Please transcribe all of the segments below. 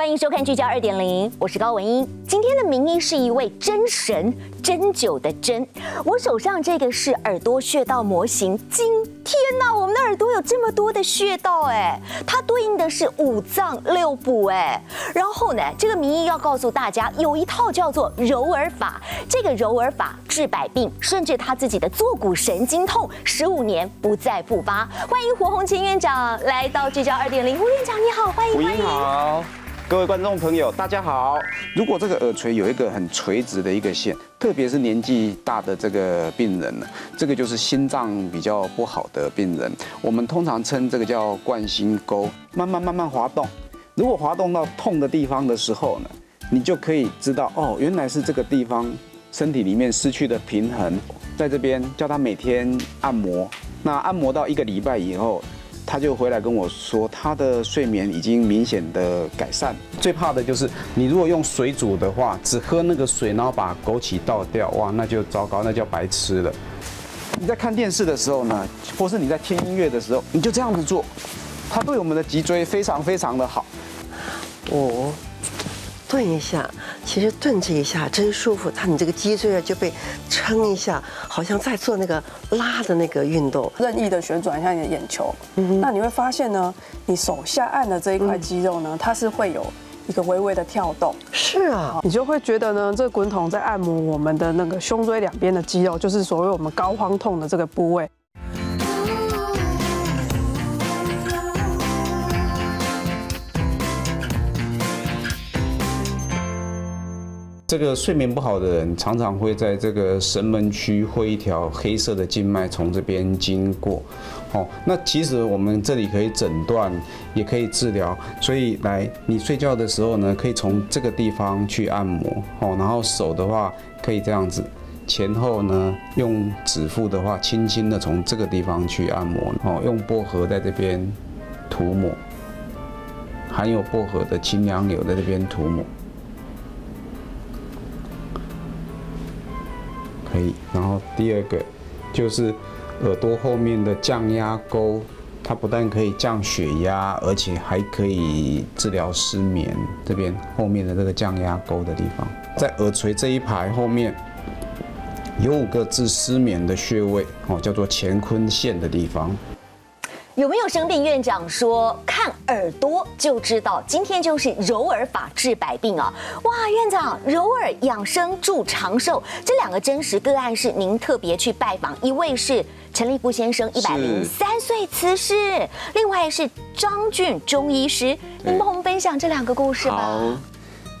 欢迎收看《聚焦二点零》，我是高文英。今天的名医是一位真神，针灸的针。我手上这个是耳朵穴道模型。今天呐，我们的耳朵有这么多的穴道，哎，它对应的是五脏六腑，哎。然后呢，这个名医要告诉大家，有一套叫做揉耳法，这个揉耳法治百病，甚至他自己的坐骨神经痛，十五年不再复发。欢迎胡红琴院长来到《聚焦二点零》，胡院长你好，欢迎欢迎。好。各位观众朋友，大家好。如果这个耳垂有一个很垂直的一个线，特别是年纪大的这个病人呢，这个就是心脏比较不好的病人。我们通常称这个叫冠心沟，慢慢慢慢滑动。如果滑动到痛的地方的时候呢，你就可以知道哦，原来是这个地方身体里面失去的平衡，在这边叫他每天按摩。那按摩到一个礼拜以后。他就回来跟我说，他的睡眠已经明显的改善。最怕的就是你如果用水煮的话，只喝那个水，然后把枸杞倒掉，哇，那就糟糕，那叫白吃了。你在看电视的时候呢，或是你在听音乐的时候，你就这样子做，它对我们的脊椎非常非常的好。哦。顿一下，其实顿这一下真舒服，它你这个脊椎啊就被撑一下，好像在做那个拉的那个运动，任意的旋转一下你的眼球，那你会发现呢，你手下按的这一块肌肉呢，它是会有一个微微的跳动。是啊，你就会觉得呢，这个滚筒在按摩我们的那个胸椎两边的肌肉，就是所谓我们高肓痛的这个部位。这个睡眠不好的人，常常会在这个神门区会一条黑色的静脉从这边经过。哦，那其实我们这里可以诊断，也可以治疗。所以来，你睡觉的时候呢，可以从这个地方去按摩。哦，然后手的话可以这样子，前后呢用指腹的话，轻轻的从这个地方去按摩。哦，用薄荷在这边涂抹，含有薄荷的清凉油在这边涂抹。可以，然后第二个就是耳朵后面的降压沟，它不但可以降血压，而且还可以治疗失眠。这边后面的这个降压沟的地方，在耳垂这一排后面有五个治失眠的穴位哦，叫做乾坤线的地方。有没有生病？院长说看耳朵就知道，今天就是揉耳法治百病啊！哇，院长，揉耳养生助长寿，这两个真实个案是您特别去拜访，一位是陈立夫先生，一百零三岁辞世，另外是张俊中医师，您帮我们分享这两个故事吧。好，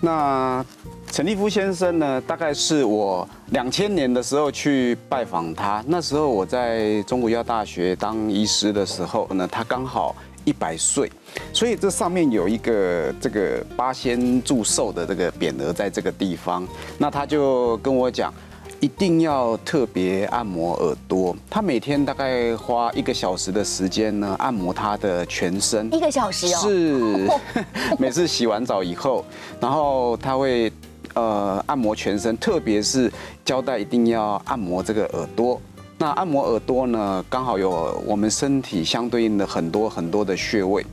那。陈立夫先生呢，大概是我两千年的时候去拜访他。那时候我在中国医药大学当医师的时候呢，他刚好一百岁，所以这上面有一个这个八仙祝寿的这个匾额在这个地方。那他就跟我讲，一定要特别按摩耳朵。他每天大概花一个小时的时间呢，按摩他的全身。一个小时哦。是，每次洗完澡以后，然后他会。呃，按摩全身，特别是胶带一定要按摩这个耳朵。那按摩耳朵呢，刚好有我们身体相对应的很多很多的穴位。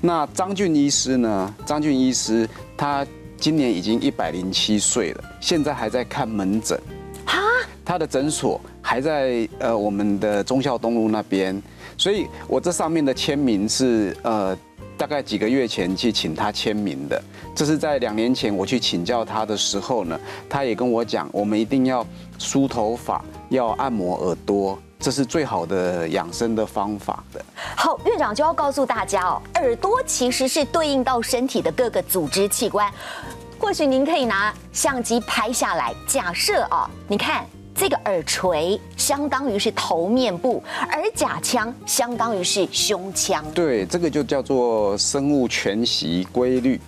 那张俊医师呢？张俊医师他今年已经一百零七岁了，现在还在看门诊。哈？他的诊所还在呃我们的忠孝东路那边，所以我这上面的签名是呃。大概几个月前去请他签名的，这是在两年前我去请教他的时候呢，他也跟我讲，我们一定要梳头发，要按摩耳朵，这是最好的养生的方法的。好，院长就要告诉大家哦，耳朵其实是对应到身体的各个组织器官，或许您可以拿相机拍下来，假设啊，你看。这个耳垂相当于是头面部，而假腔相当于是胸腔。对，这个就叫做生物全息规律，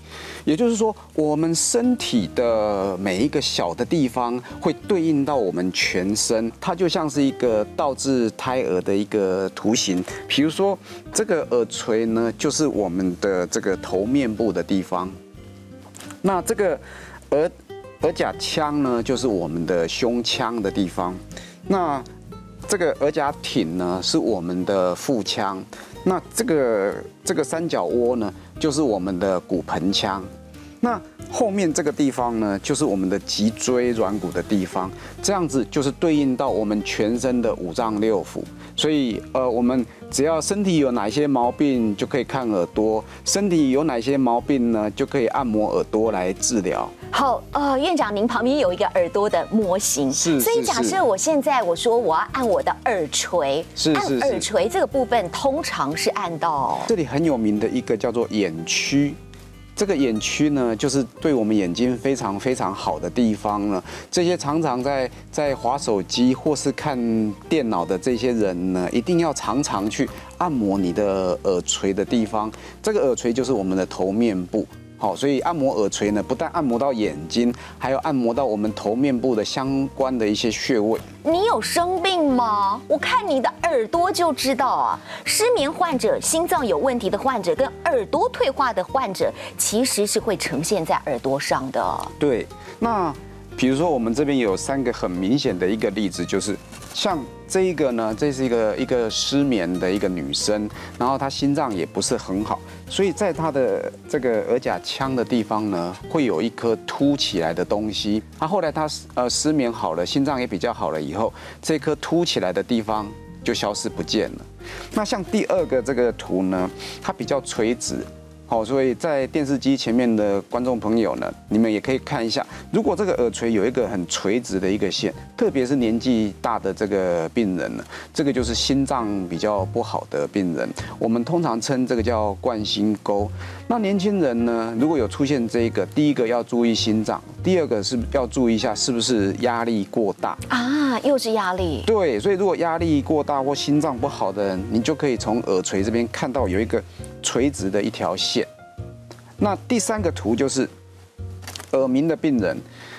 也就是说，我们身体的每一个小的地方会对应到我们全身，它就像是一个倒置胎儿的一个图形。比如说，这个耳垂呢，就是我们的这个头面部的地方，那这个耳。耳甲腔呢，就是我们的胸腔的地方。那这个耳甲挺呢，是我们的腹腔。那这个这个三角窝呢，就是我们的骨盆腔。那后面这个地方呢，就是我们的脊椎软骨的地方，这样子就是对应到我们全身的五脏六腑。所以，呃，我们只要身体有哪些毛病，就可以看耳朵；身体有哪些毛病呢，就可以按摩耳朵来治疗。好，呃，院长，您旁边有一个耳朵的模型，是所以假设我现在我说我要按我的耳垂，是是是耳垂这个部分，通常是按到这里很有名的一个叫做眼区。这个眼区呢，就是对我们眼睛非常非常好的地方了。这些常常在在划手机或是看电脑的这些人呢，一定要常常去按摩你的耳垂的地方。这个耳垂就是我们的头面部。好，所以按摩耳垂呢，不但按摩到眼睛，还有按摩到我们头面部的相关的一些穴位。你有生病吗？我看你的耳朵就知道啊。失眠患者、心脏有问题的患者跟耳朵退化的患者，其实是会呈现在耳朵上的。对，那比如说我们这边有三个很明显的一个例子，就是像这一个呢，这是一个一个失眠的一个女生，然后她心脏也不是很好，所以在她的这个耳甲腔的地方呢，会有一颗凸起来的东西。她后来她呃失眠好了，心脏也比较好了以后，这颗凸起来的地方就消失不见了。那像第二个这个图呢，它比较垂直。好，所以在电视机前面的观众朋友呢，你们也可以看一下，如果这个耳垂有一个很垂直的一个线，特别是年纪大的这个病人呢，这个就是心脏比较不好的病人，我们通常称这个叫冠心沟。那年轻人呢，如果有出现这个，第一个要注意心脏，第二个是要注意一下是不是压力过大。啊，又是压力。对，所以如果压力过大或心脏不好的人，你就可以从耳垂这边看到有一个垂直的一条线。那第三个图就是耳鸣的病人，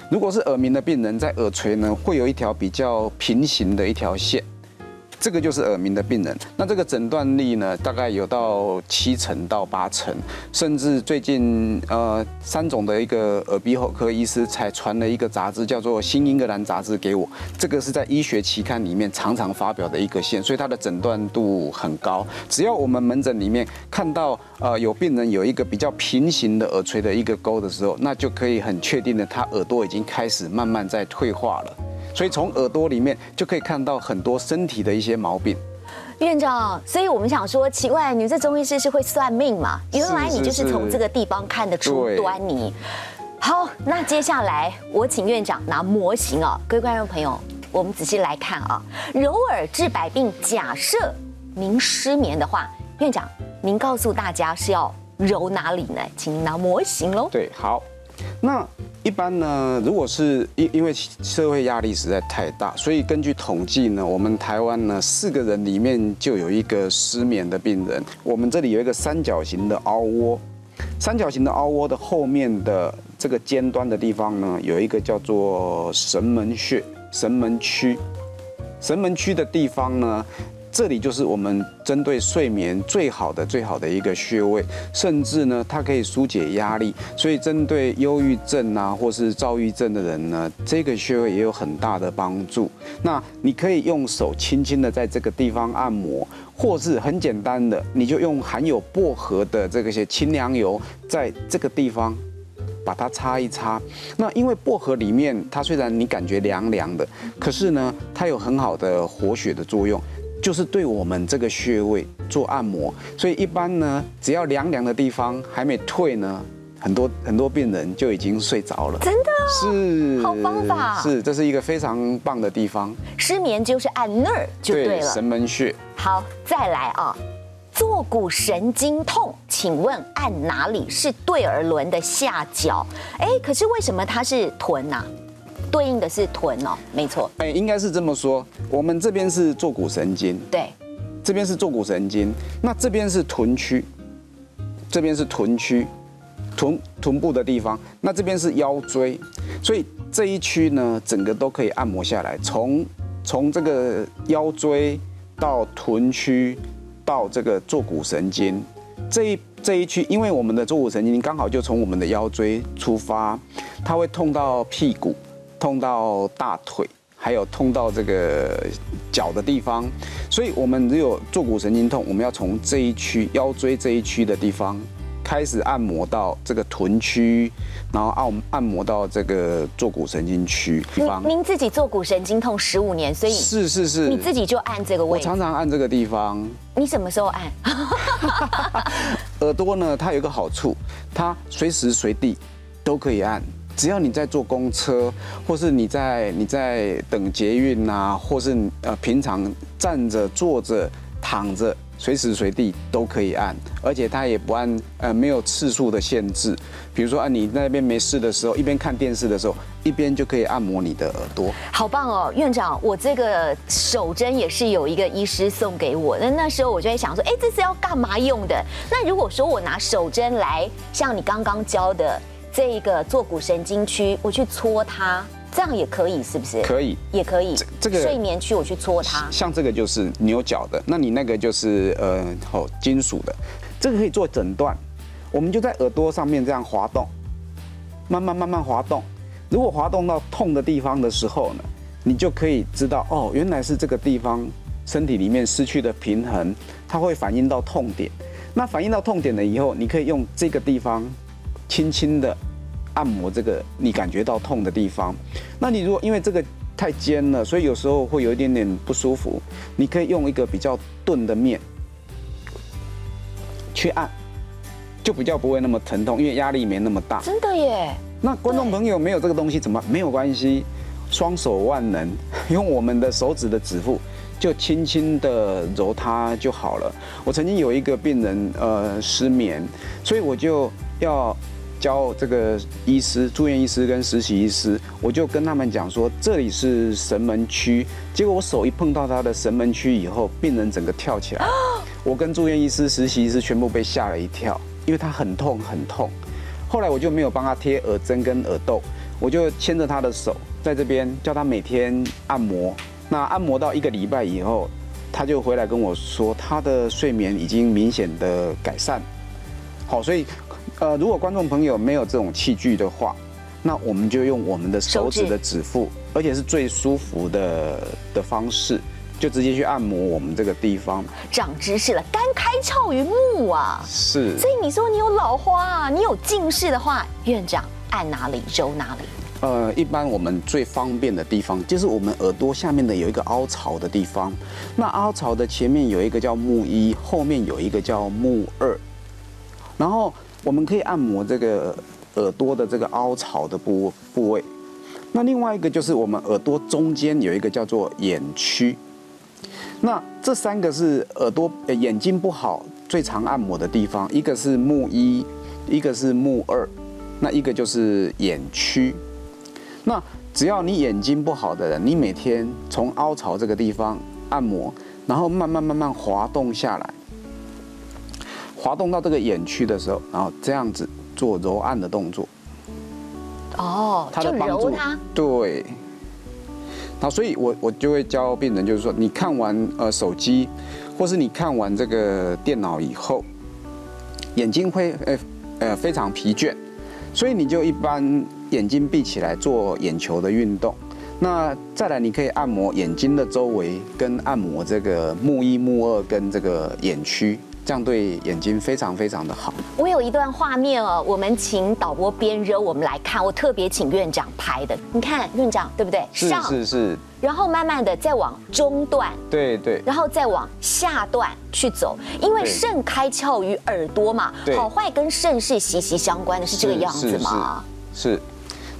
如果是耳鸣的病人，在耳垂呢会有一条比较平行的一条线。这个就是耳鸣的病人，那这个诊断力呢，大概有到七成到八成，甚至最近呃三种的一个耳鼻喉科医师才传了一个杂志，叫做《新英格兰杂志》给我，这个是在医学期刊里面常常发表的一个线，所以它的诊断度很高。只要我们门诊里面看到呃有病人有一个比较平行的耳垂的一个沟的时候，那就可以很确定的，他耳朵已经开始慢慢在退化了。所以从耳朵里面就可以看到很多身体的一些毛病。院长，所以我们想说，奇怪，你这中医师是会算命嘛？原来你就是是从这个地方看得出端倪。好，那接下来我请院长拿模型哦，各位观众朋友，我们仔细来看啊，揉耳治百病。假设您失眠的话，院长，您告诉大家是要揉哪里呢？请您拿模型喽。对，好。那一般呢，如果是因因为社会压力实在太大，所以根据统计呢，我们台湾呢四个人里面就有一个失眠的病人。我们这里有一个三角形的凹窝，三角形的凹窝的后面的这个尖端的地方呢，有一个叫做神门穴、神门区。神门区的地方呢，这里就是我们针对睡眠最好的、最好的一个穴位，甚至呢，它可以疏解压力。所以，针对忧郁症啊，或是躁郁症的人呢，这个穴位也有很大的帮助。那你可以用手轻轻的在这个地方按摩，或是很简单的，你就用含有薄荷的这个些清凉油，在这个地方把它擦一擦。那因为薄荷里面，它虽然你感觉凉凉的，可是呢，它有很好的活血的作用，就是对我们这个穴位做按摩。所以一般呢，只要凉凉的地方还没退呢，很多很多病人就已经睡着了。真的，是，好方法是，这是一个非常棒的地方。失眠就是按那儿就对了。神门穴。好，再来啊，坐骨神经痛，请问按哪里？是对耳轮的下角。哎，可是为什么它是臀呐、对应的是臀哦，没错，哎，应该是这么说。我们这边是坐骨神经，对，这边是坐骨神经，那这边是臀区，这边是臀区，臀臀部的地方，那这边是腰椎，所以这一区呢，整个都可以按摩下来，从从这个腰椎到臀区到这个坐骨神经，这一这一区，因为我们的坐骨神经刚好就从我们的腰椎出发，它会痛到屁股，痛到大腿。还有痛到这个脚的地方，所以我们只有坐骨神经痛，我们要从这一区腰椎这一区的地方开始按摩到这个臀区，然后按按摩到这个坐骨神经区地方。您您自己坐骨神经痛十五年，所以是是是，你自己就按这个位置。常常按这个地方。你什么时候按？耳朵呢，它有一个好处，它随时随地都可以按。只要你在坐公车，或是你在你在等捷运啊，或是呃平常站着、坐着、躺着，随时随地都可以按，而且它也不按呃没有次数的限制。比如说啊，你那边没事的时候，一边看电视的时候，一边就可以按摩你的耳朵。好棒哦，院长，我这个手针也是有一个医师送给我，那那时候我就在想说，哎，这是要干嘛用的？那如果说我拿手针来，像你刚刚教的这一个坐骨神经区，我去搓它，这样也可以，是不是？可以，也可以。这个睡眠区我去搓它，像这个就是牛角的，那你那个就是呃哦金属的，这个可以做诊断。我们就在耳朵上面这样滑动，慢慢慢慢滑动。如果滑动到痛的地方的时候呢，你就可以知道哦，原来是这个地方身体里面失去的平衡，它会反映到痛点。那反映到痛点了以后，你可以用这个地方轻轻的按摩这个你感觉到痛的地方。那你如果因为这个太尖了，所以有时候会有一点点不舒服，你可以用一个比较钝的面去按，就比较不会那么疼痛，因为压力没那么大。真的耶。那观众朋友没有这个东西怎么办？没有关系，双手万能，用我们的手指的指腹就轻轻的揉它就好了。我曾经有一个病人呃失眠，所以我就要教这个医师、住院医师跟实习医师，我就跟他们讲说这里是神门区。结果我手一碰到他的神门区以后，病人整个跳起来，我跟住院医师、实习医师全部被吓了一跳，因为他很痛很痛。后来我就没有帮他贴耳针跟耳豆，我就牵着他的手在这边叫他每天按摩。那按摩到一个礼拜以后，他就回来跟我说，他的睡眠已经明显的改善。好，所以呃，如果观众朋友没有这种器具的话，那我们就用我们的手指的指腹，而且是最舒服的的方式，就直接去按摩我们这个地方。长知识了，肝开窍于目啊。是。所以你说你有老花啊，你有近视的话，院长按哪里揉哪里。呃，一般我们最方便的地方就是我们耳朵下面的有一个凹槽的地方。那凹槽的前面有一个叫目一，后面有一个叫目二。然后我们可以按摩这个耳朵的这个凹槽的部部位。那另外一个就是我们耳朵中间有一个叫做眼区。那这三个是耳朵眼睛不好最常按摩的地方，一个是目一，一个是目二，那一个就是眼区。那只要你眼睛不好的人，你每天从凹槽这个地方按摩，然后慢慢慢慢滑动下来，滑动到这个眼区的时候，然后这样子做揉按的动作，哦，就揉它。对。那，所以我我就会教病人，就是说，你看完呃手机，或是你看完这个电脑以后，眼睛会呃呃非常疲倦，所以你就一般眼睛闭起来做眼球的运动。那再来，你可以按摩眼睛的周围，跟按摩这个目一、目二跟这个眼区，这样对眼睛非常非常的好。我有一段画面哦，我们请导播边揉，我们来看。我特别请院长拍的，你看院长对不对？是是是。然后慢慢的再往中段，对对，然后再往下段去走，因为肾开窍于耳朵嘛，好坏跟肾是息息相关的，是这个样子吗？是。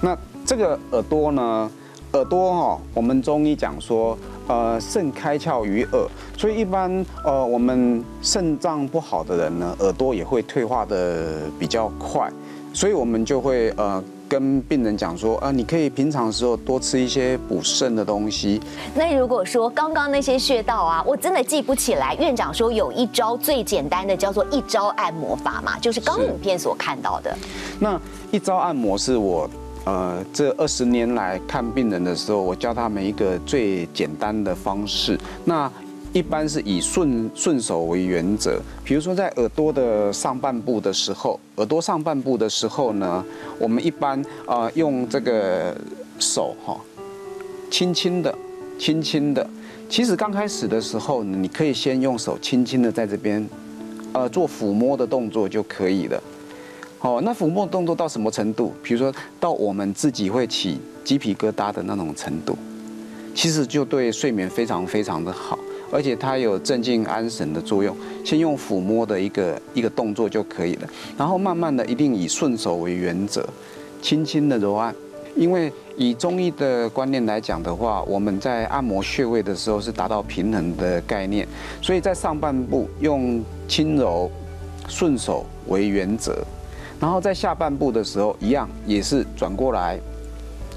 那这个耳朵呢？耳朵哈，我们中医讲说，呃，肾开窍于耳，所以一般呃，我们肾脏不好的人呢，耳朵也会退化的比较快，所以我们就会呃跟病人讲说，啊，你可以平常的时候多吃一些补肾的东西。那如果说刚刚那些穴道啊，我真的记不起来，院长说有一招最简单的叫做一招按摩法嘛，就是刚影片所看到的。那一招按摩是我。呃，这二十年来看病人的时候，我教他们一个最简单的方式。那一般是以顺顺手为原则。比如说在耳朵的上半部的时候，耳朵上半部的时候呢，我们一般啊用这个手哈，轻轻的、轻轻的。其实刚开始的时候，你可以先用手轻轻的在这边，呃，做抚摸的动作就可以了。哦，那抚摸动作到什么程度？比如说到我们自己会起鸡皮疙瘩的那种程度，其实就对睡眠非常非常的好，而且它有镇静安神的作用。先用抚摸的一个一个动作就可以了，然后慢慢的一定以顺手为原则，轻轻的揉按。因为以中医的观念来讲的话，我们在按摩穴位的时候是达到平衡的概念，所以在上半部用轻柔、顺手为原则，然后在下半部的时候一样也是转过来，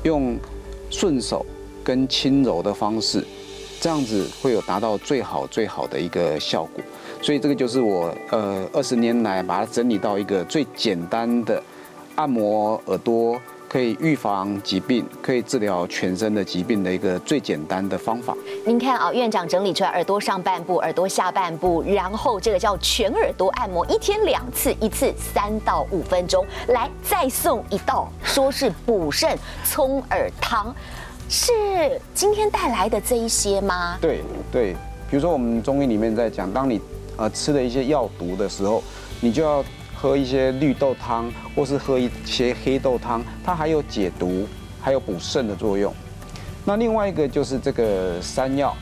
用顺手跟轻柔的方式，这样子会有达到最好最好的一个效果。所以这个就是我呃二十年来把它整理到一个最简单的按摩耳朵。可以预防疾病，可以治疗全身的疾病的一个最简单的方法。您看啊，院长整理出来耳朵上半部、耳朵下半部，然后这个叫全耳朵按摩，一天两次，一次三到五分钟。来，再送一道，说是补肾葱耳汤，是今天带来的这一些吗？对对，比如说我们中医里面在讲，当你呃吃了一些药毒的时候，你就要。喝一些绿豆汤，或是喝一些黑豆汤，它还有解毒、还有补肾的作用。那另外一个就是这个山药，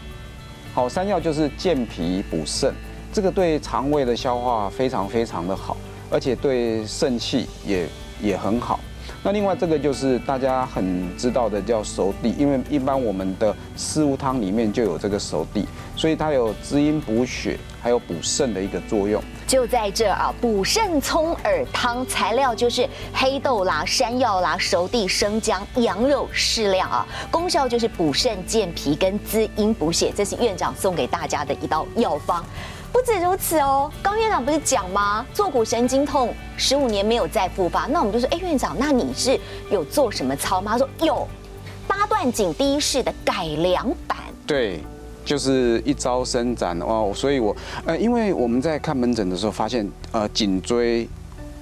好，山药就是健脾补肾，这个对肠胃的消化非常非常的好，而且对肾气也也很好。那另外这个就是大家很知道的叫熟地，因为一般我们的四物汤里面就有这个熟地，所以它有滋阴补血，还有补肾的一个作用。就在这啊，补肾葱耳汤材料就是黑豆啦、山药啦、熟地、生姜、羊肉适量啊，功效就是补肾健脾跟滋阴补血，这是院长送给大家的一道药方。不止如此哦，刚院长不是讲吗？坐骨神经痛十五年没有再复发，那我们就说，哎，院长，那你是有做什么操吗？他说有，八段锦第一式的改良版。对。就是一招伸展哦，所以我呃，因为我们在看门诊的时候发现，呃，颈椎、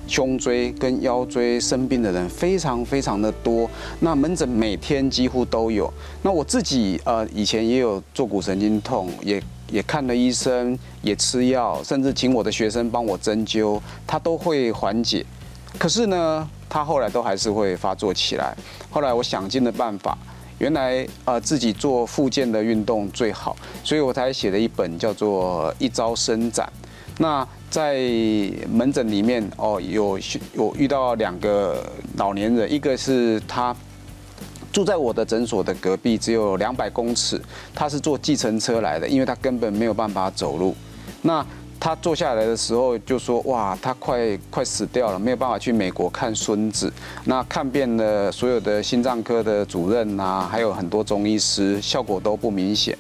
胸椎跟腰椎生病的人非常非常的多。那门诊每天几乎都有。那我自己呃，以前也有坐骨神经痛，也也看了医生，也吃药，甚至请我的学生帮我针灸，他都会缓解。可是呢，他后来都还是会发作起来。后来我想尽了办法。原来呃自己做复健的运动最好，所以我才写了一本叫做《一招伸展》。那在门诊里面哦，有有遇到两个老年人，一个是他住在我的诊所的隔壁，只有两百公尺，他是坐计程车来的，因为他根本没有办法走路。那他坐下来的时候就说：“哇，他快快死掉了，没有办法去美国看孙子。那看遍了所有的心脏科的主任啊，还有很多中医师，效果都不明显。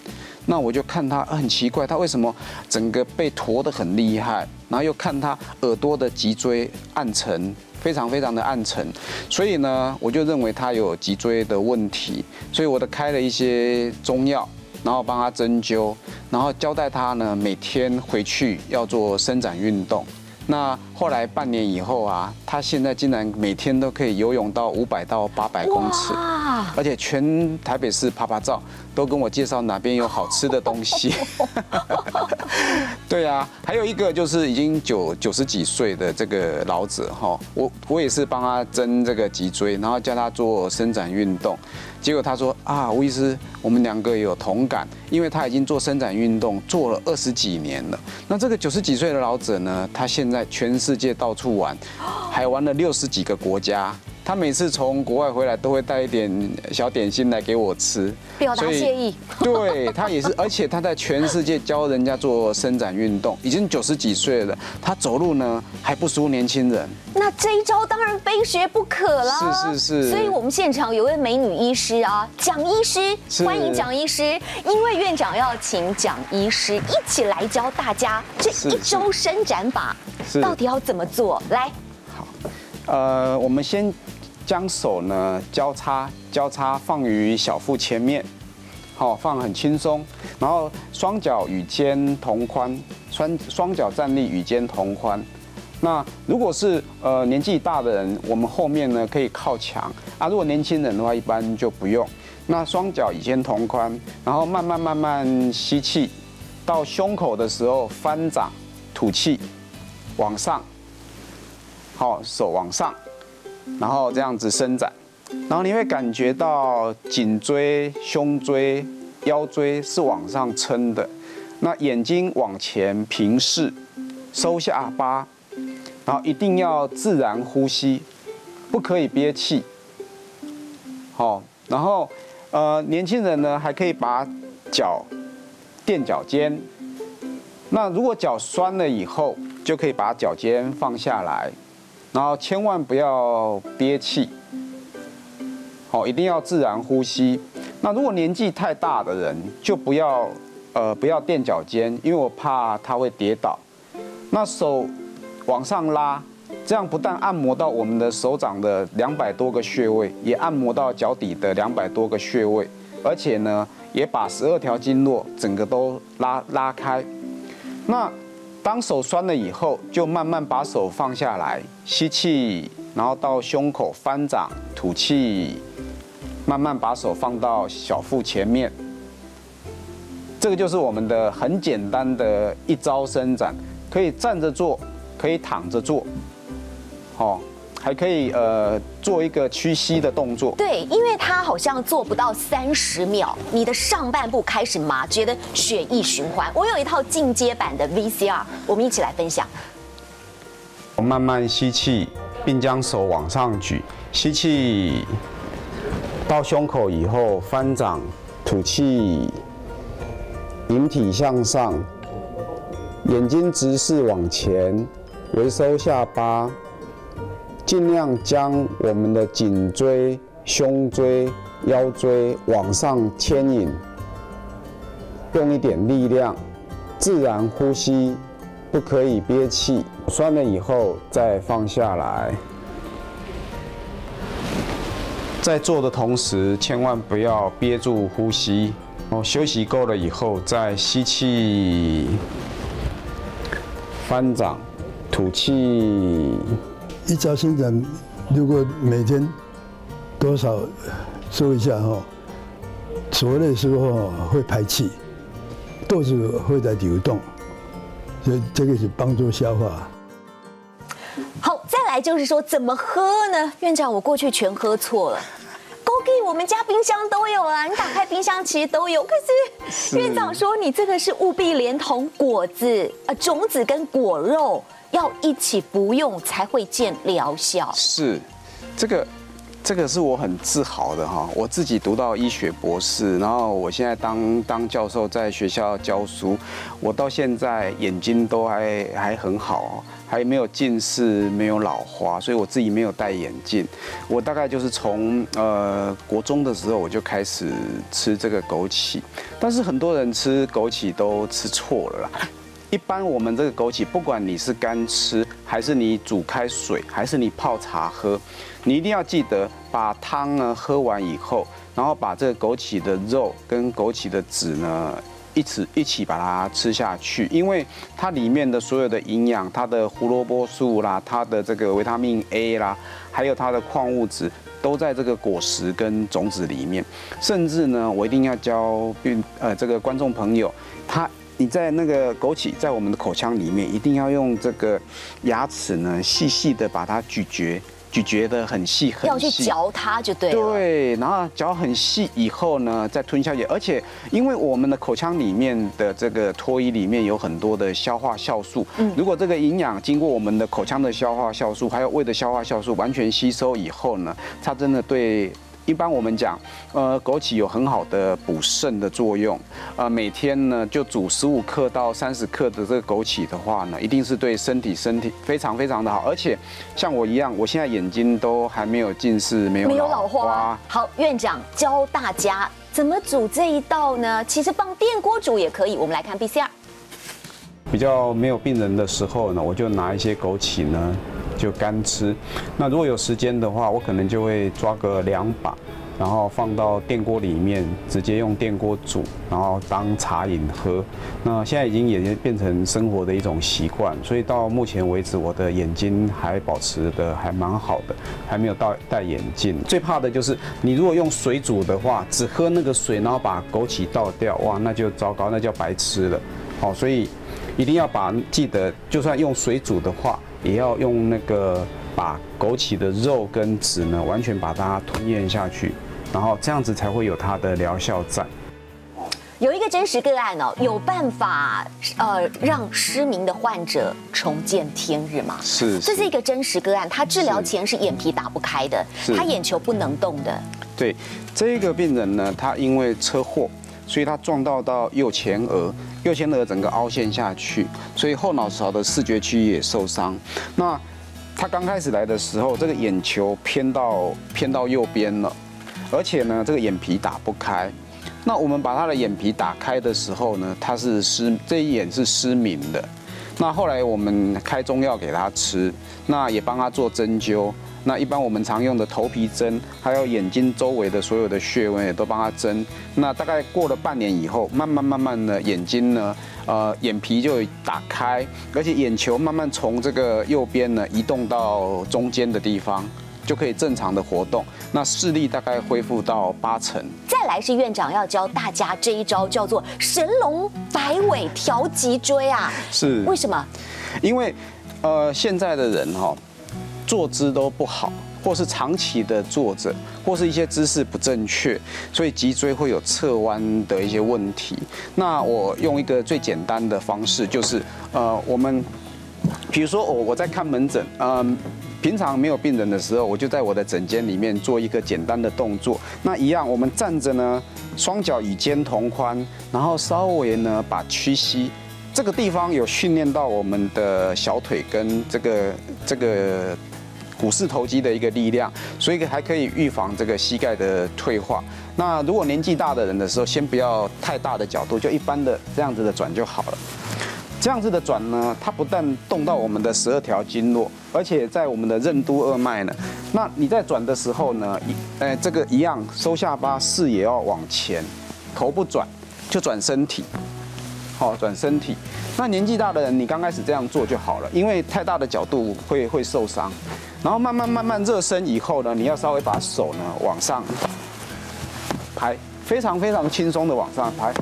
那我就看他很奇怪，他为什么整个被驼得很厉害？然后又看他耳朵的脊椎暗沉，非常非常的暗沉。所以呢，我就认为他有脊椎的问题，所以我的开了一些中药。”然后帮他针灸，然后交代他呢，每天回去要做伸展运动。那后来半年以后啊，他现在竟然每天都可以游泳到五百到八百公尺，而且全台北市拍拍照都跟我介绍哪边有好吃的东西。对啊，还有一个就是已经九九十几岁的这个老者哈，我我也是帮他针这个脊椎，然后教他做伸展运动。结果他说啊，吴医师，我们两个有同感，因为他已经做伸展运动做了二十几年了。那这个九十几岁的老者呢，他现在全世界到处玩，还玩了六十几个国家。他每次从国外回来都会带一点小点心来给我吃，表达谢意。对他也是，而且他在全世界教人家做伸展运动，已经九十几岁了，他走路呢还不输年轻人。那这一招当然非学不可了！是是是。所以我们现场有位美女医师啊，蒋医师，欢迎蒋医师。因为院长要请蒋医师一起来教大家这一周伸展法到底要怎么做。来，好，呃，我们先。将手呢交叉交叉放于小腹前面，好放很轻松，然后双脚与肩同宽，双双脚站立与肩同宽。那如果是呃年纪大的人，我们后面呢可以靠墙啊。如果年轻人的话，一般就不用。那双脚与肩同宽，然后慢慢慢慢吸气，到胸口的时候翻掌吐气，往上。好，手往上，然后这样子伸展，然后你会感觉到颈椎、胸椎、腰椎是往上撑的。那眼睛往前平视，收下巴，然后一定要自然呼吸，不可以憋气。好，然后呃，年轻人呢还可以把脚垫脚尖。那如果脚酸了以后，就可以把脚尖放下来，然后千万不要憋气。好，一定要自然呼吸。那如果年纪太大的人，就不要。呃，不要垫脚尖，因为我怕他会跌倒。那手往上拉，这样不但按摩到我们的手掌的两百多个穴位，也按摩到脚底的两百多个穴位，而且呢，也把十二条经络整个都拉拉开。那当手酸了以后，就慢慢把手放下来，吸气，然后到胸口翻掌，吐气，慢慢把手放到小腹前面。这个就是我们的很简单的一招伸展，可以站着做，可以躺着做，好，还可以呃做一个屈膝的动作。对，因为它好像做不到三十秒，你的上半部开始麻，觉得血液循环。我有一套进阶版的 VCR，我们一起来分享。我慢慢吸气，并将手往上举，吸气到胸口以后翻掌，吐气。引体向上，眼睛直视往前，微收下巴，尽量将我们的颈椎、胸椎、腰椎往上牵引，用一点力量，自然呼吸，不可以憋气。酸了以后再放下来。在做的同时，千万不要憋住呼吸。哦，休息够了以后，再吸气，翻掌，吐气。一招伸展，如果每天多少做一下哈，做的时候会排气，肚子会在流动，所以这个是帮助消化。好，再来就是说怎么喝呢？院长，我过去全喝错了。我们家冰箱都有啊，你打开冰箱其实都有。可是院长说你这个是务必连同果子、呃种子跟果肉要一起服用才会见疗效。是，这个这个是我很自豪的哈。我自己读到医学博士，然后我现在当当教授，在学校教书，我到现在眼睛都还还很好。还没有近视，没有老花，所以我自己没有戴眼镜。我大概就是从呃国中的时候我就开始吃这个枸杞，但是很多人吃枸杞都吃错了啦。一般我们这个枸杞，不管你是干吃，还是你煮开水，还是你泡茶喝，你一定要记得把汤呢喝完以后，然后把这个枸杞的肉跟枸杞的籽呢。一起一起把它吃下去，因为它里面的所有的营养，它的胡萝卜素啦，它的这个维他命 A 啦，还有它的矿物质，都在这个果实跟种子里面。甚至呢，我一定要教并呃这个观众朋友，他你在那个枸杞在我们的口腔里面，一定要用这个牙齿呢细细的把它咀嚼。咀嚼的很细很细，要去嚼它就对了。对，然后嚼很细以后呢，再吞下去。而且，因为我们的口腔里面的这个唾液里面有很多的消化酵素，嗯，如果这个营养经过我们的口腔的消化酵素，还有胃的消化酵素完全吸收以后呢，它真的对。一般我们讲，呃，枸杞有很好的补肾的作用，呃，每天呢就煮十五克到三十克的这个枸杞的话呢，一定是对身体身体非常非常的好。而且像我一样，我现在眼睛都还没有近视，没有老花。好，院长教大家怎么煮这一道呢？其实放电锅煮也可以。我们来看 B C R。比较没有病人的时候呢，我就拿一些枸杞呢。就干吃，那如果有时间的话，我可能就会抓个两把，然后放到电锅里面，直接用电锅煮，然后当茶饮喝。那现在已经也变成生活的一种习惯，所以到目前为止，我的眼睛还保持的还蛮好的，还没有戴戴眼镜。最怕的就是你如果用水煮的话，只喝那个水，然后把枸杞倒掉，哇，那就糟糕，那叫白吃了。好，所以一定要把记得，就算用水煮的话。也要用那个把枸杞的肉跟籽呢完全把它吞咽下去，然后这样子才会有它的疗效在。有一个真实个案哦，有办法呃让失明的患者重见天日吗？是，这是一个真实个案，他治疗前是眼皮打不开的，是他眼球不能动的。对，这个病人呢，他因为车祸，所以他撞到到右前额，右前额整个凹陷下去，所以后脑勺的视觉区域也受伤。那他刚开始来的时候，这个眼球偏到偏到右边了，而且呢，这个眼皮打不开。那我们把他的眼皮打开的时候呢，他是失这一眼是失明的。那后来我们开中药给他吃，那也帮他做针灸。那一般我们常用的头皮针，还有眼睛周围的所有的穴位也都帮他针。那大概过了半年以后，慢慢慢慢的眼睛呢，呃，眼皮就打开，而且眼球慢慢从这个右边呢移动到中间的地方。就可以正常的活动，那视力大概恢复到八成。再来是院长要教大家这一招，叫做神龙摆尾调脊椎啊。是为什么？因为呃现在的人哈坐姿都不好，或是长期的坐着，或是一些姿势不正确，所以脊椎会有侧弯的一些问题。那我用一个最简单的方式，就是呃我们比如说我我在看门诊，嗯。平常没有病人的时候，我就在我的诊间里面做一个简单的动作。那一样，我们站着呢，双脚与肩同宽，然后稍微呢把屈膝，这个地方有训练到我们的小腿跟这个这个股四头肌的一个力量，所以还可以预防这个膝盖的退化。那如果年纪大的人的时候，先不要太大的角度，就一般的这样子的转就好了。这样子的转呢，它不但动到我们的十二条经络，而且在我们的任督二脉呢。那你在转的时候呢，一，呃，这个一样收下巴，视野要往前，头不转，就转身体，好，转身体。那年纪大的人，你刚开始这样做就好了，因为太大的角度会会受伤。然后慢慢慢慢热身以后呢，你要稍微把手呢往上拍，非常非常轻松的往上拍。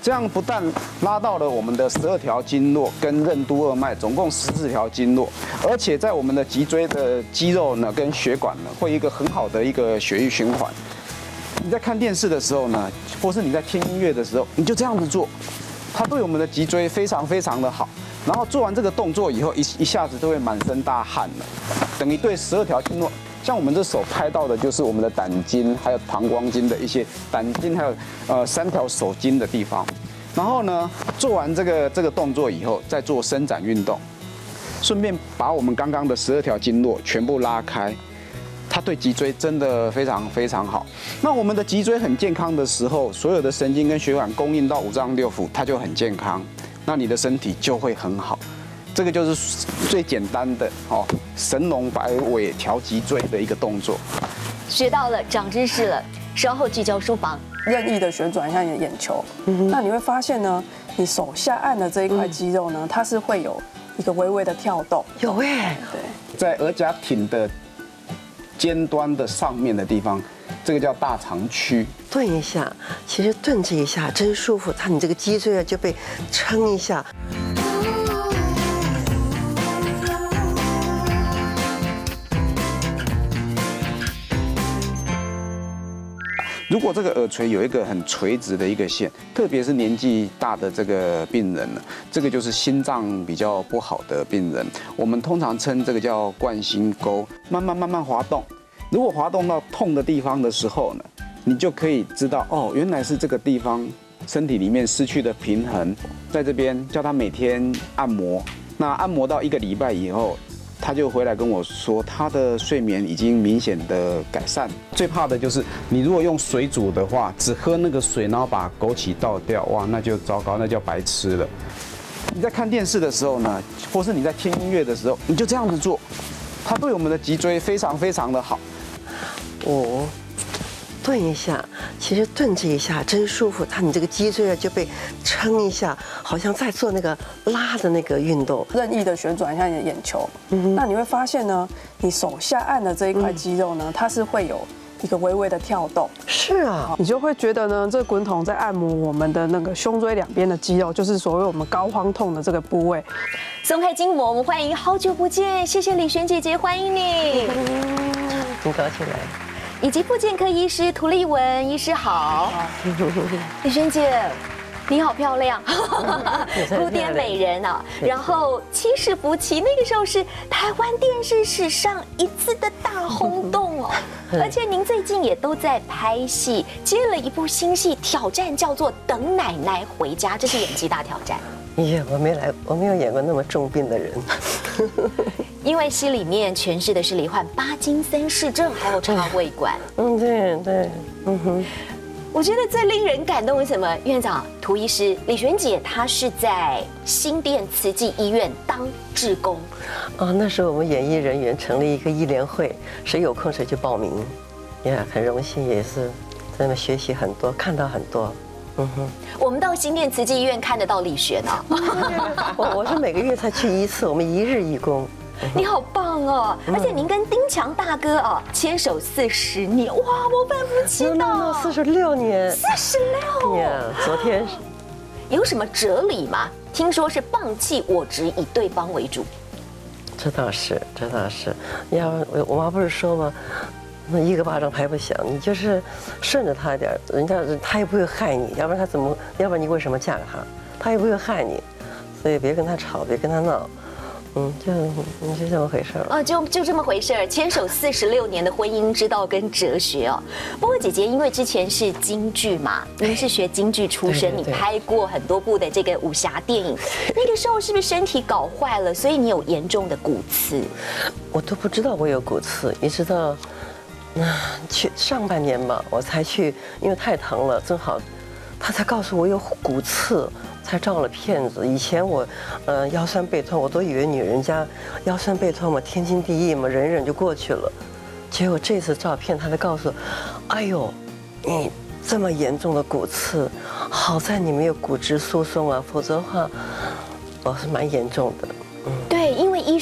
这样不但拉到了我们的十二条经络跟任督二脉，总共十四条经络，而且在我们的脊椎的肌肉呢跟血管呢，会一个很好的一个血液循环。你在看电视的时候呢，或是你在听音乐的时候，你就这样子做，它对我们的脊椎非常非常的好。然后做完这个动作以后，一一下子都会满身大汗了，等于对十二条经络。像我们这手拍到的，就是我们的胆经，还有膀胱经的一些胆经，还有呃三条手经的地方。然后呢，做完这个这个动作以后，再做伸展运动，顺便把我们刚刚的十二条经络全部拉开，它对脊椎真的非常非常好。那我们的脊椎很健康的时候，所有的神经跟血管供应到五脏六腑，它就很健康，那你的身体就会很好。这个就是最简单的哦，神龙摆尾调脊椎的一个动作，学到了，长知识了。稍后聚焦书房，任意的旋转一下你的眼球，那你会发现呢，你手下按的这一块肌肉呢，它是会有一个微微的跳动。有哎，对，在额甲挺的尖端的上面的地方，这个叫大肠区。顿一下，其实顿这一下真舒服，它你这个脊椎啊就被撑一下。如果这个耳垂有一个很垂直的一个线，特别是年纪大的这个病人呢，这个就是心脏比较不好的病人。我们通常称这个叫冠心沟，慢慢慢慢滑动。如果滑动到痛的地方的时候呢，你就可以知道哦，原来是这个地方身体里面失去的平衡，在这边叫他每天按摩。那按摩到一个礼拜以后。他就回来跟我说，他的睡眠已经明显的改善。最怕的就是你如果用水煮的话，只喝那个水，然后把枸杞倒掉，哇，那就糟糕，那叫白吃了。你在看电视的时候呢，或是你在听音乐的时候，你就这样子做，它对我们的脊椎非常非常的好。哦。顿一下，其实顿这一下真舒服，它你这个脊椎啊就被撑一下，好像在做那个拉的那个运动，任意的旋转一下你的眼球，那你会发现呢，你手下按的这一块肌肉呢，它是会有一个微微的跳动。是啊，你就会觉得呢，这个滚筒在按摩我们的那个胸椎两边的肌肉，就是所谓我们高肓痛的这个部位。松开筋膜，我们欢迎好久不见，谢谢李璇姐姐，欢迎你，很高兴来。以及妇健科医师涂丽文医师好，李璇姐。你好漂亮，古典美人啊！然后七世夫妻那个时候是台湾电视史上一次的大轰动哦，而且您最近也都在拍戏，接了一部新戏，挑战叫做《等奶奶回家》，这是演技大挑战。耶，我没来，我没有演过那么重病的人。因为戏里面诠释的是罹患巴金森氏症，还有肠胃管。嗯，对对，嗯哼。我觉得最令人感动的什么？院长涂医师李璇姐，她是在新店慈济医院当志工。哦，那时候我们演艺人员成立一个医联会，谁有空谁去报名。呀，很荣幸，也是在那学习很多，看到很多。我们到新店慈济医院看得到李学呢。我我是每个月才去一次，我们一日一工。你好棒哦！而且您跟丁强大哥哦牵手四十年，哇，模范夫妻呢！四十六年，四十六年。昨天有什么哲理吗？听说是放弃我执，以对方为主。这倒是，这倒是。要我我妈不是说吗？那一个巴掌拍不响，你就是顺着他点，人家他也不会害你，要不然他怎么？要不然你为什么嫁给他？他也不会害你，所以别跟他吵，别跟他闹。嗯，就你就这么回事儿啊？就就这么回事儿，牵手四十六年的婚姻之道跟哲学哦。不过姐姐因为之前是京剧嘛，您是学京剧出身，你拍过很多部的这个武侠电影，那个时候是不是身体搞坏了，所以你有严重的骨刺？我都不知道我有骨刺，一直到那去上半年吧，我才去，因为太疼了，正好他才告诉我有骨刺。才照了片子。以前我，呃，腰酸背痛，我都以为女人家腰酸背痛嘛，天经地义嘛，忍忍就过去了。结果这次照片，他才告诉，哎呦，你这么严重的骨刺，好在你没有骨质疏松啊，否则的话，我是蛮严重的。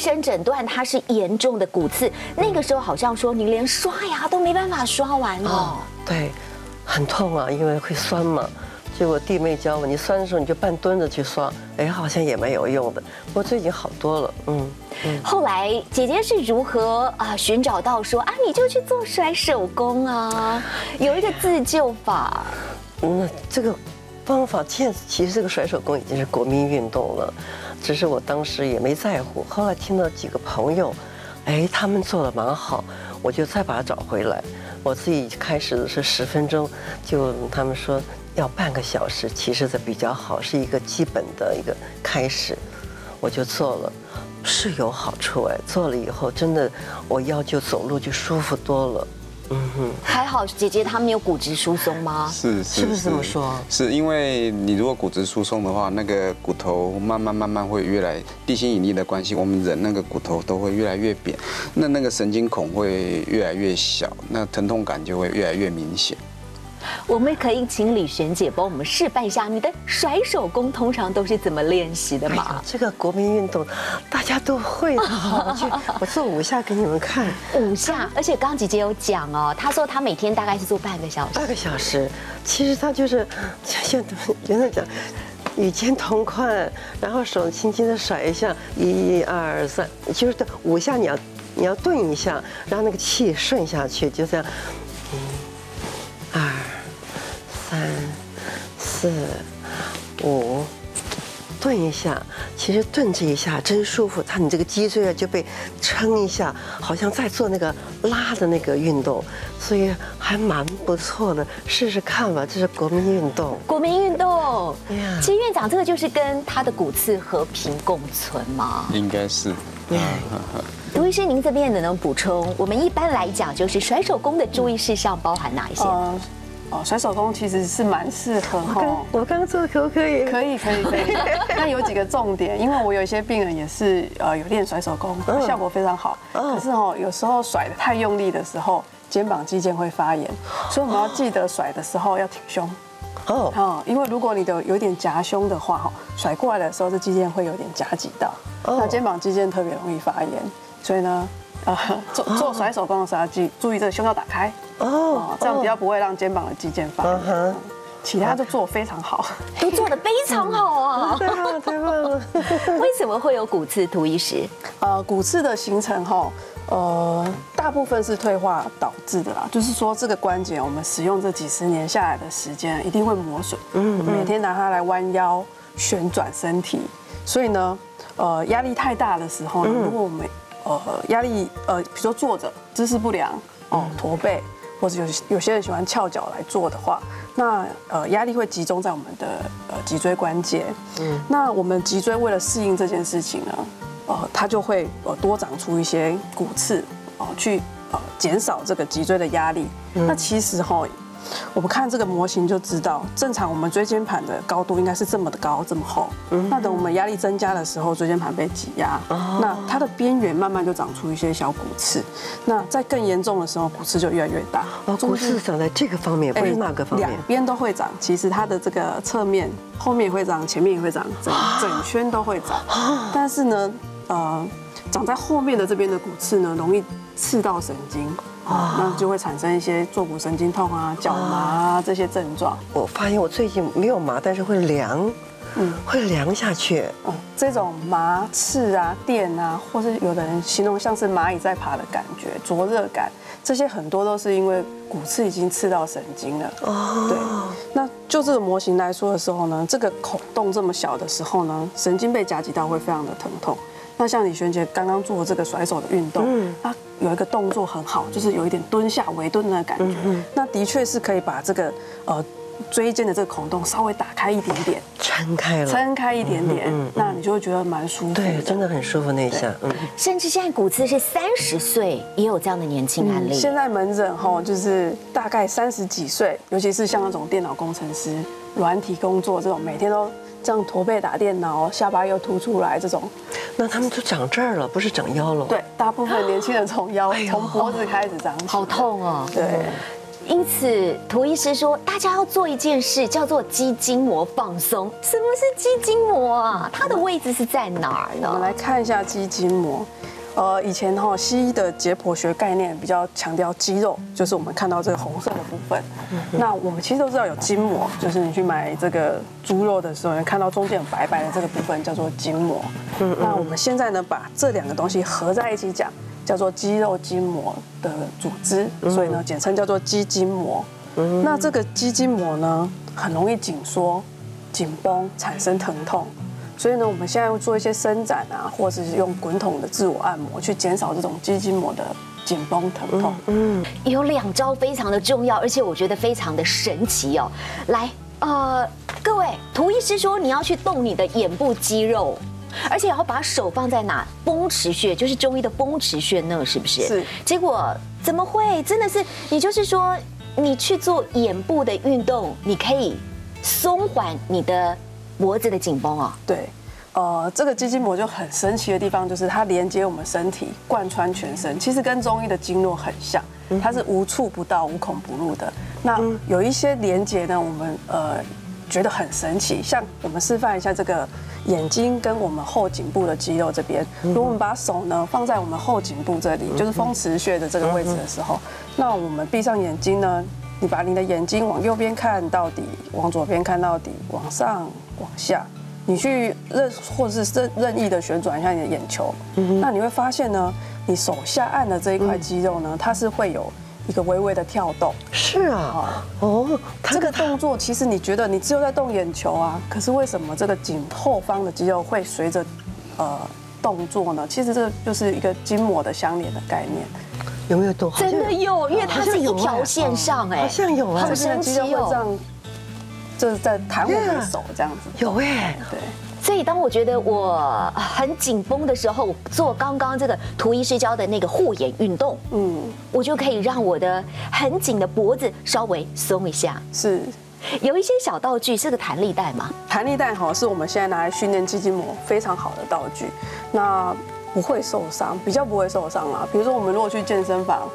医生诊断他是严重的骨刺，那个时候好像说你连刷牙都没办法刷完哦。对，很痛啊，因为会酸嘛。结果弟妹教我，你酸的时候你就半蹲着去刷，哎，好像也没有用的。不过最近好多了，嗯。后来姐姐是如何啊寻找到说啊你就去做甩手工啊，有一个自救法。那这个方法现其实这个甩手工已经是国民运动了，只是我当时也没在乎。后来听到几个朋友，哎，他们做的蛮好，我就再把它找回来。我自己开始的是十分钟，就他们说。要半个小时，其实这比较好，是一个基本的一个开始，我就做了，是有好处哎，做了以后真的，我腰就走路就舒服多了，还好姐姐她没有骨质疏松吗？是是不是这么说？是因为你如果骨质疏松的话，那个骨头慢慢慢慢会越来地心引力的关系，我们人那个骨头都会越来越扁，那那个神经孔会越来越小，那疼痛感就会越来越明显。我们可以请李璇姐帮我们示范一下，你的甩手功通常都是怎么练习的吗？这个国民运动大家都会的，我去，我做五下给你们看。五下，而且刚姐姐有讲哦，她说她每天大概是做半个小时。半个小时，其实她就是像原来讲，与肩同宽，然后手轻轻的甩一下，一二三，就是五下你要你要顿一下，让那个气顺下去，就这样。四、五，顿一下。其实顿这一下真舒服，它你这个脊椎啊就被撑一下，好像在做那个拉的那个运动，所以还蛮不错的。试试看吧，这是国民运动。国民运动，其实院长这个就是跟他的骨刺和平共存嘛。应该是。对卢医师，您这边能不能补充？我们一般来讲，就是甩手功的注意事项包含哪一些？哦，甩手功其实是蛮适合哈。我刚刚做的可不可以？可以，可以，可以。那有几个重点，因为我有一些病人也是呃有练甩手功，效果非常好。可是哦，有时候甩的太用力的时候，肩膀肌腱会发炎，所以我们要记得甩的时候要挺胸。哦。哦，因为如果你的有点夹胸的话，哈，甩过来的时候，这肌腱会有点夹挤到，那肩膀肌腱特别容易发炎。所以呢，呃，做做甩手功的时候要注注意这个胸要打开，哦，这样比较不会让肩膀的肌腱发炎。其他都做得非常好，都做得非常好啊！对啊，太棒了。为什么会有骨刺？涂医师？呃，骨刺的形成哈，呃，大部分是退化导致的啦。就是说，这个关节我们使用这几十年下来的时间，一定会磨损。嗯，每天拿它来弯腰旋转身体，所以呢，呃，压力太大的时候呢，如果我们呃压力呃，比如说坐着姿势不良哦，驼背。或者有有些人喜欢翘脚来做的话，那呃压力会集中在我们的呃脊椎关节。嗯，那我们脊椎为了适应这件事情呢，呃，它就会呃多长出一些骨刺哦，去呃减少这个脊椎的压力。那其实哈。我们看这个模型就知道，正常我们椎间盘的高度应该是这么的高，这么厚。那等我们压力增加的时候，椎间盘被挤压，那它的边缘慢慢就长出一些小骨刺。那在更严重的时候，骨刺就越来越大。哦，骨刺长在这个方面，不是那个方面？两边都会长。其实它的这个侧面、后面也会长，前面也会长，整整圈都会长。但是呢，呃，长在后面的这边的骨刺呢，容易刺到神经。那就会产生一些坐骨神经痛啊、脚麻啊这些症状。我发现我最近没有麻，但是会凉，嗯，会凉下去。嗯，这种麻、刺啊、电啊，或是有的人形容像是蚂蚁在爬的感觉、灼热感，这些很多都是因为骨刺已经刺到神经了。哦，对。那就这个模型来说的时候呢，这个孔洞这么小的时候呢，神经被夹击到会非常的疼痛。那像李璇姐刚刚做这个甩手的运动，它有一个动作很好，就是有一点蹲下围蹲的感觉。那的确是可以把这个呃椎间的这个孔洞稍微打开一点点，撑开了，撑开一点点，那你就会觉得蛮舒服。对，真的很舒服那一下。嗯，甚至现在骨刺是三十岁也有这样的年轻案例。现在门诊哈，就是大概三十几岁，尤其是像那种电脑工程师、软体工作这种，每天都。这样驼背打电脑，下巴又凸出来，这种，那他们就长这儿了，不是长腰了？对，大部分年轻人从腰、从脖子开始长，好痛哦。对，因此涂医师说，大家要做一件事，叫做肌筋膜放松。什么是肌筋膜啊？它的位置是在哪儿呢？我们来看一下肌筋膜。呃，以前哈西医的解剖学概念比较强调肌肉，就是我们看到这个红色的部分。那我们其实都知道有筋膜，就是你去买这个猪肉的时候，你看到中间有白白的这个部分叫做筋膜。那我们现在呢，把这两个东西合在一起讲，叫做肌肉筋膜的组织，所以呢，简称叫做肌筋膜。那这个肌筋膜呢，很容易紧缩、紧绷，产生疼痛。所以呢，我们现在会做一些伸展啊，或者是用滚筒的自我按摩，去减少这种肌筋膜的紧绷疼痛。嗯，有两招非常的重要，而且我觉得非常的神奇哦。来，呃，各位，涂医师说你要去动你的眼部肌肉，而且要把手放在哪？风池穴，就是中医的风池穴那，是不是？是。结果怎么会？真的是，你就是说，你去做眼部的运动，你可以松缓你的。脖子的紧绷啊，对，呃，这个肌筋膜就很神奇的地方，就是它连接我们身体，贯穿全身，其实跟中医的经络很像，它是无处不到、无孔不入的。那有一些连接呢，我们呃觉得很神奇，像我们示范一下这个眼睛跟我们后颈部的肌肉这边，如果我们把手呢放在我们后颈部这里，就是风池穴的这个位置的时候，那我们闭上眼睛呢，你把你的眼睛往右边看到底，往左边看到底，往上。往下，你去任或者是任任意的旋转一下你的眼球，那你会发现呢，你手下按的这一块肌肉呢，它是会有一个微微的跳动。是啊，哦，这个动作其实你觉得你只有在动眼球啊，可是为什么这个颈后方的肌肉会随着呃动作呢？其实这就是一个筋膜的相连的概念。有没有动？真的有，因为它是一条线上哎，好像有啊，好神奇哦。就是在弹我的手这样子，有哎，对。所以当我觉得我很紧绷的时候，做刚刚这个图一睡觉的那个护眼运动，嗯，我就可以让我的很紧的脖子稍微松一下。是，有一些小道具，是个弹力带嘛？弹力带哈，是我们现在拿来训练肌筋膜非常好的道具。那不会受伤，比较不会受伤啦。比如说我们如果去健身房，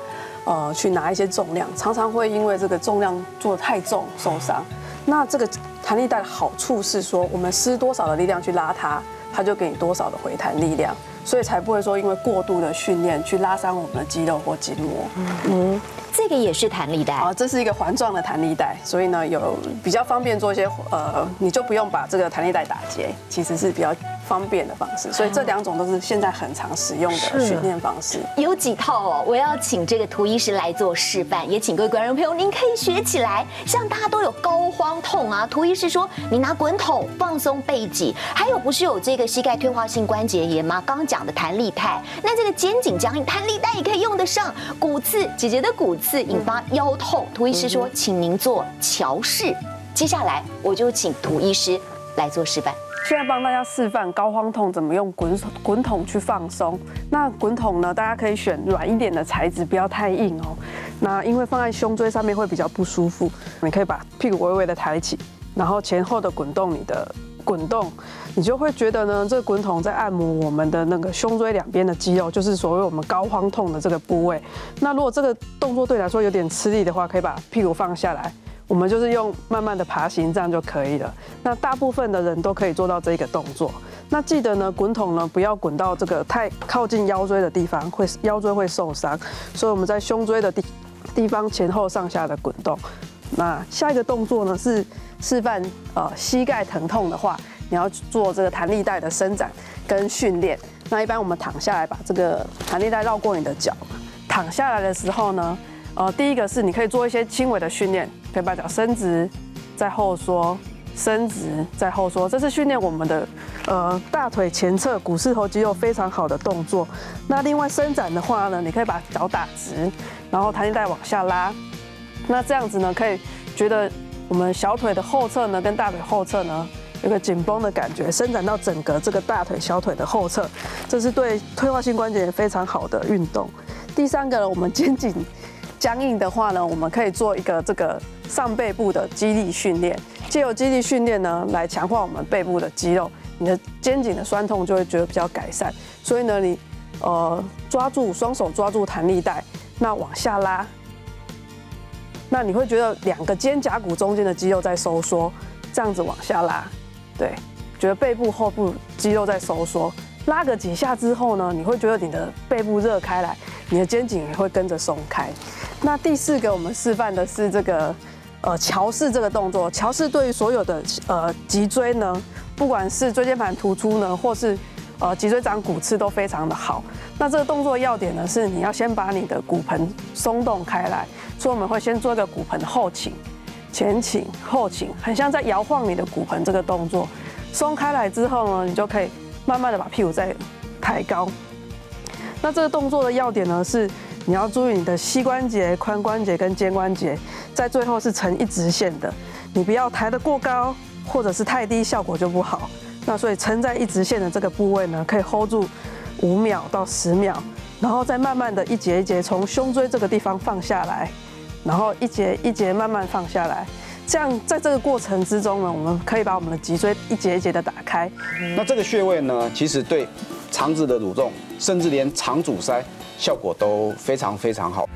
呃，去拿一些重量，常常会因为这个重量做的太重受伤。那这个弹力带的好处是说，我们施多少的力量去拉它，它就给你多少的回弹力量，所以才不会说因为过度的训练去拉伤我们的肌肉或筋膜。嗯这个也是弹力带啊，这是一个环状的弹力带，所以呢有比较方便做一些呃，你就不用把这个弹力带打结，其实是比较方便的方式。所以这两种都是现在很常使用的训练方式。有几套哦，我要请这个涂医师来做示范，也请各位观众朋友您可以学起来。像大家都有高肓痛啊，涂医师说你拿滚筒放松背脊，还有不是有这个膝盖退化性关节炎吗？刚刚讲的弹力带，那这个肩颈僵硬，弹力带也可以用得上。骨刺，姐姐的骨刺引发腰痛，涂医师说请您做桥式。接下来我就请涂医师来做示范。现在帮大家示范高肓痛怎么用滚滚筒去放松。那滚筒呢，大家可以选软一点的材质，不要太硬哦。那因为放在胸椎上面会比较不舒服，你可以把屁股微微的抬起，然后前后的滚动你的滚动，你就会觉得呢，这个滚筒在按摩我们的那个胸椎两边的肌肉，就是所谓我们高肓痛的这个部位。那如果这个动作对你来说有点吃力的话，可以把屁股放下来。我们就是用慢慢的爬行，这样就可以了。那大部分的人都可以做到这一个动作。那记得呢，滚筒呢不要滚到这个太靠近腰椎的地方，会腰椎会受伤。所以我们在胸椎的地地方前后上下的滚动。那下一个动作呢是示范，呃，膝盖疼痛的话，你要做这个弹力带的伸展跟训练。那一般我们躺下来，把这个弹力带绕过你的脚。躺下来的时候呢，呃，第一个是你可以做一些轻微的训练。可以把脚伸直，再后缩，伸直再后缩，这是训练我们的呃大腿前侧股四头肌肉非常好的动作。那另外伸展的话呢，你可以把脚打直，然后弹力带往下拉。那这样子呢，可以觉得我们小腿的后侧呢跟大腿后侧呢有个紧绷的感觉，伸展到整个这个大腿、小腿的后侧，这是对退化性关节非常好的运动。第三个呢，我们肩颈僵硬的话呢，我们可以做一个这个。上背部的肌力训练，借由肌力训练呢，来强化我们背部的肌肉，你的肩颈的酸痛就会觉得比较改善。所以呢，你呃抓住双手抓住弹力带，那往下拉，那你会觉得两个肩胛骨中间的肌肉在收缩，这样子往下拉，对，觉得背部后部肌肉在收缩，拉个几下之后呢，你会觉得你的背部热开来，你的肩颈也会跟着松开。那第四个我们示范的是这个。呃，桥式这个动作，桥式对于所有的呃脊椎呢，不管是椎间盘突出呢，或是呃脊椎长骨刺都非常的好。那这个动作要点呢是，你要先把你的骨盆松动开来，所以我们会先做一个骨盆后倾、前倾、后倾，很像在摇晃你的骨盆这个动作。松开来之后呢，你就可以慢慢的把屁股再抬高。那这个动作的要点呢是。你要注意你的膝关节、髋关节跟肩关节，在最后是成一直线的，你不要抬得过高或者是太低，效果就不好。那所以撑在一直线的这个部位呢，可以 hold 住五秒到十秒，然后再慢慢的一节一节从胸椎这个地方放下来，然后一节一节慢慢放下来。这样在这个过程之中呢，我们可以把我们的脊椎一节一节的打开。那这个穴位呢，其实对肠子的蠕动，甚至连肠阻塞。效果都非常非常好。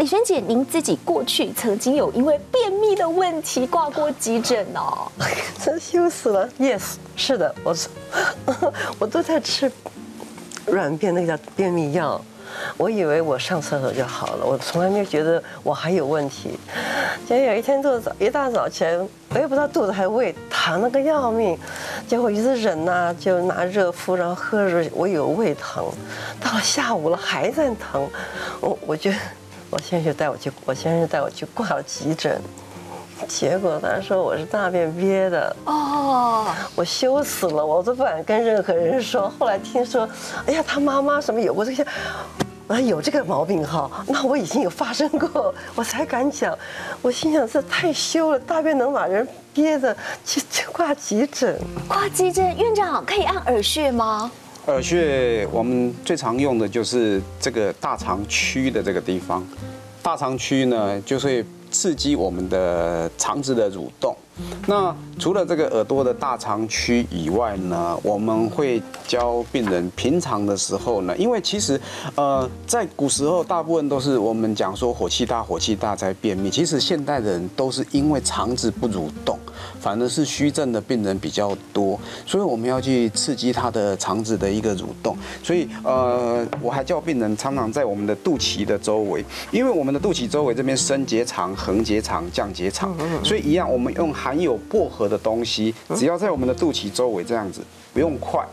李璇姐，您自己过去曾经有因为便秘的问题挂过急诊哦？真羞死了。Yes，是的，我 我都在吃软便，那个叫便秘药。我以为我上厕所就好了，我从来没有觉得我还有问题。结果有一天做早一大早起来，我也不知道肚子还胃疼那个要命，结果一直忍呐，就拿热敷，然后喝着，我有胃疼。到了下午了还在疼，我我就我先生就带我去，我先生带我去挂了急诊。结果他说我是大便憋的哦，我羞死了，我都不敢跟任何人说。后来听说，哎呀，他妈妈什么有过这些，啊有这个毛病哈，那我已经有发生过，我才敢讲。我心想这太羞了，大便能把人憋的去挂急诊。挂急诊，院长可以按耳穴吗？耳穴我们最常用的就是这个大肠区的这个地方，大肠区呢就是。刺激我们的肠子的蠕动，那除了这个耳朵的大肠区以外呢，我们会教病人平常的时候呢，因为其实呃在古时候大部分都是我们讲说火气大火气大才便秘，其实现代的人都是因为肠子不蠕动，反而是虚症的病人比较多，所以我们要去刺激他的肠子的一个蠕动。所以呃我还叫病人常常在我们的肚脐的周围，因为我们的肚脐周围这边升结肠、横结肠、降结肠，所以一样我们用含有薄荷的东西，只要在我们的肚脐周围这样子，不用快，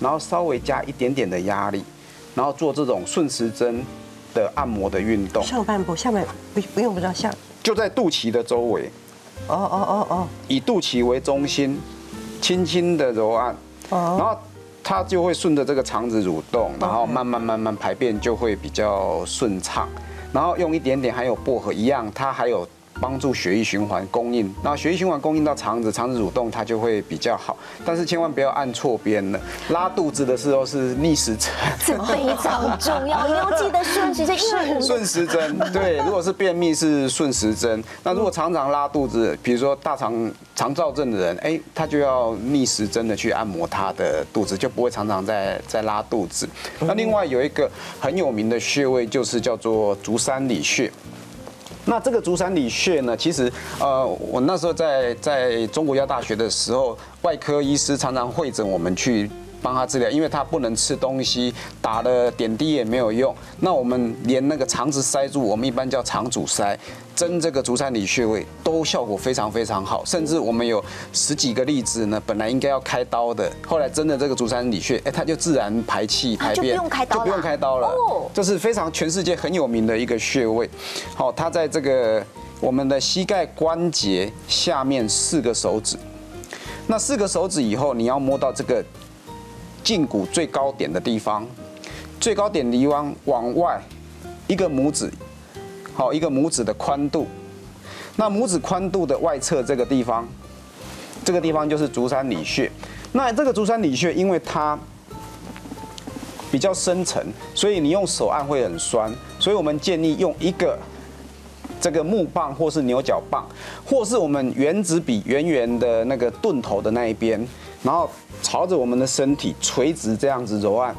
然后稍微加一点点的压力，然后做这种顺时针的按摩的运动，上半部，下面不不用不知道下，就在肚脐的周围，哦哦哦哦，以肚脐为中心，轻轻的揉按，然后它就会顺着这个肠子蠕动，然后慢慢慢慢排便就会比较顺畅，然后用一点点含有薄荷一样，它还有。帮助血液循环供应，那血液循环供应到肠子，肠子蠕动它就会比较好。但是千万不要按错边了，拉肚子的时候是逆时针，这非常重要，你要记得顺时针，顺时针对。如果是便秘是顺时针，那如果常常拉肚子，比如说大肠肠燥症的人，哎，他就要逆时针的去按摩他的肚子，就不会常常在在拉肚子。那另外有一个很有名的穴位就是叫做足三里穴。那这个足三里穴呢，其实呃，我那时候在在中国药大学的时候，外科医师常常会诊我们去帮他治疗，因为他不能吃东西，打了点滴也没有用。那我们连那个肠子塞住，我们一般叫肠阻塞，针这个足三里穴位都效果非常非常好。甚至我们有十几个例子呢，本来应该要开刀的，后来针的这个足三里穴，哎，它就自然排气排便，就不用开刀了，就不用开刀了。哦，这是非常全世界很有名的一个穴位。好，它在这个我们的膝盖关节下面四个手指，那四个手指以后，你要摸到这个。胫骨最高点的地方，最高点离往往外一个拇指，好一个拇指的宽度。那拇指宽度的外侧这个地方，这个地方就是足三里穴。那这个足三里穴，因为它比较深层，所以你用手按会很酸。所以我们建议用一个这个木棒，或是牛角棒，或是我们圆子笔圆圆的那个钝头的那一边，然后。朝着我们的身体垂直这样子揉按，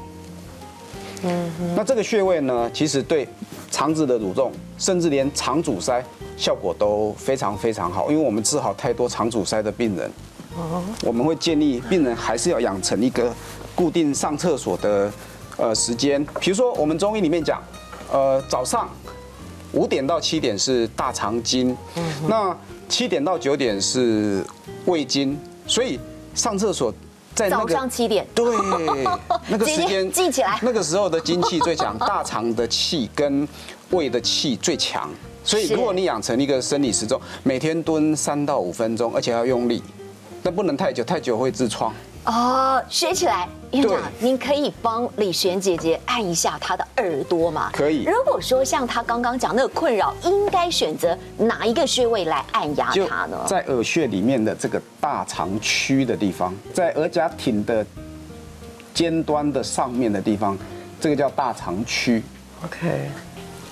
嗯，那这个穴位呢，其实对肠子的蠕动，甚至连肠阻塞效果都非常非常好。因为我们治好太多肠阻塞的病人，哦，我们会建议病人还是要养成一个固定上厕所的呃时间。比如说我们中医里面讲，呃，早上五点到七点是大肠经，那七点到九点是胃经，所以上厕所。在早上七点，对，那个 时间记起来，那个时候的精气最强，大肠的气跟胃的气最强，所以如果你养成一个生理时钟，每天蹲三到五分钟，而且要用力，但不能太久，太久会痔疮。哦，学起来，院长，您可以帮李璇姐姐按一下她的耳朵吗？可以。如果说像她刚刚讲那个困扰，应该选择哪一个穴位来按压它呢？在耳穴里面的这个大肠区的地方，在耳甲挺的尖端的上面的地方，这个叫大肠区。OK，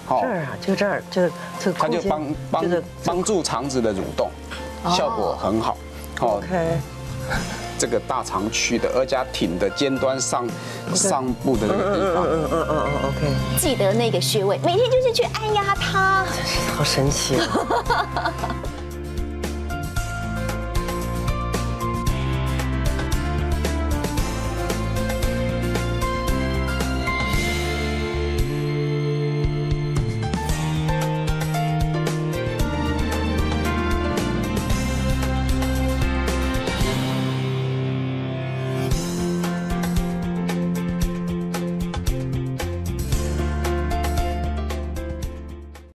好，这儿啊，就这儿，就这个它就帮帮帮助肠子的蠕动，效果很好。OK。这个大肠区的二甲挺的尖端上上部的那个地方，嗯嗯嗯嗯嗯，OK，记得那个穴位，每天就是去按压它，真是好神奇。